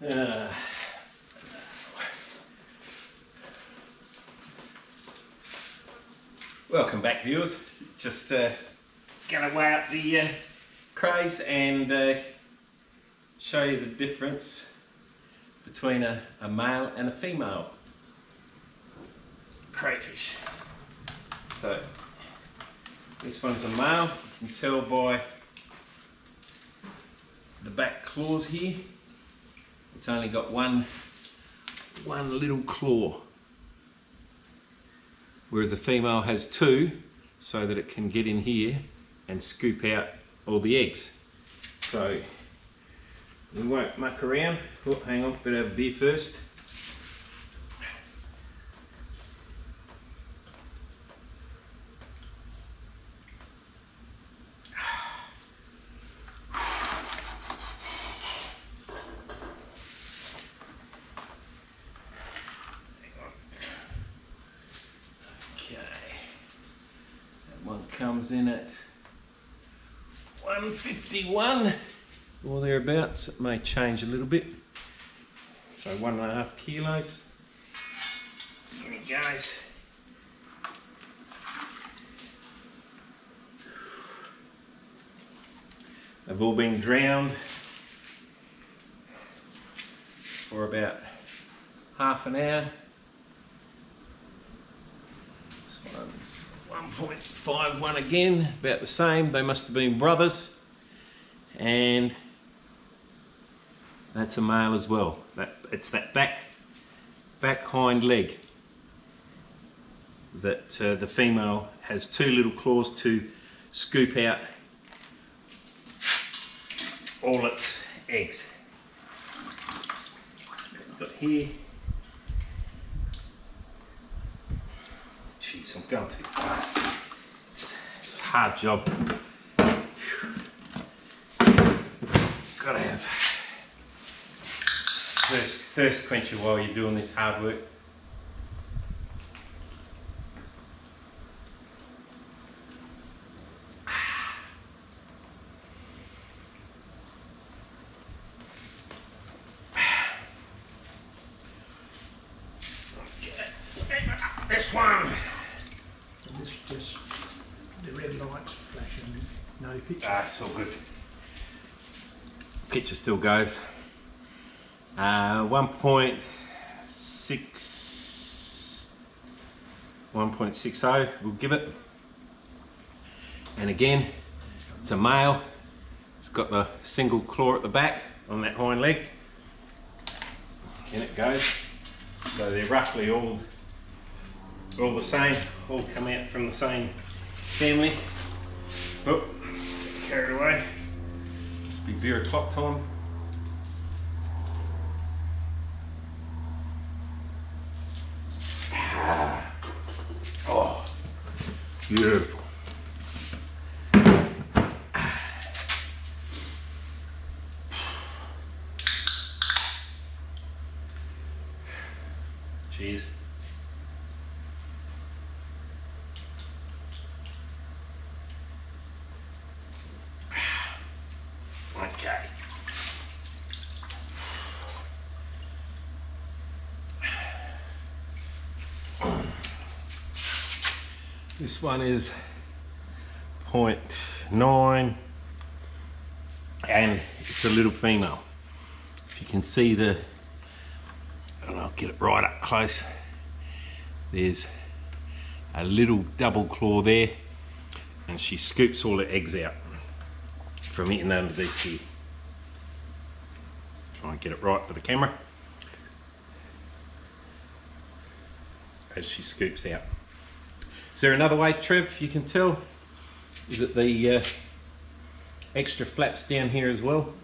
Uh, welcome back viewers. Just uh, gonna weigh up the uh, crays and uh, show you the difference between a, a male and a female crayfish. So this one's a male, you can tell by the back claws here. It's only got one, one little claw. Whereas a female has two, so that it can get in here and scoop out all the eggs. So we won't muck around. Oh, hang on, better have a beer first. Okay. That one comes in at 151 or thereabouts. It may change a little bit. So one and a half kilos. Here he goes. They've all been drowned for about half an hour. This one's 1.51 again, about the same. They must have been brothers. And that's a male as well. That It's that back, back hind leg that uh, the female has two little claws to scoop out all its eggs. Got here I'm going too fast. It's a hard job. Gotta have first, first quencher while you're doing this hard work. Okay. This one. And this just, the red lights flashing, Ah, it's all good. Picture still goes. Uh, 1.6 1.60 we'll give it. And again, it's a male. It's got the single claw at the back on that hind leg. In it goes. So they're roughly all all the same, all come out from the same family. Oh, carried away. Must be beer o'clock time. Oh, beautiful. Cheers. Okay. This one is 0.9 and it's a little female. If you can see the, and I'll get it right up close, there's a little double claw there and she scoops all the eggs out from eating underneath here. Try and get it right for the camera. As she scoops out. Is there another way, Trev, you can tell? Is it the uh, extra flaps down here as well?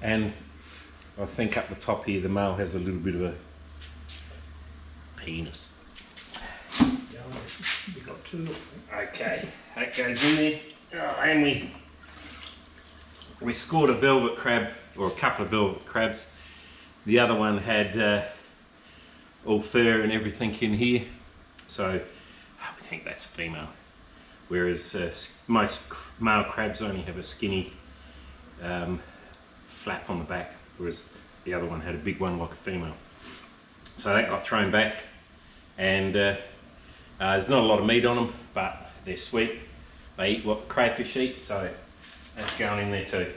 And I think up the top here, the male has a little bit of a penis. You've got two. Okay, that goes in there. Oh, and we we scored a velvet crab or a couple of velvet crabs. The other one had uh, all fur and everything in here, so ah, we think that's a female. Whereas uh, most male crabs only have a skinny um, flap on the back. whereas the other one had a big one like a female. So that got thrown back, and uh, uh, there's not a lot of meat on them, but they're sweet. They eat what crayfish eat, so that's going in there too.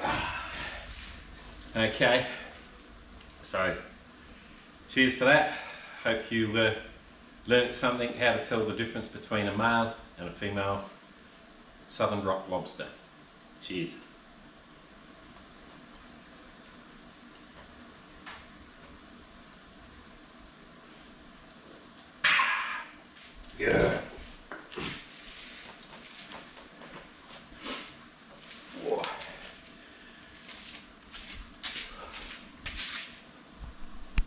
Okay, so cheers for that. Hope you uh, learnt something how to tell the difference between a male and a female southern rock lobster. Cheers. Yeah.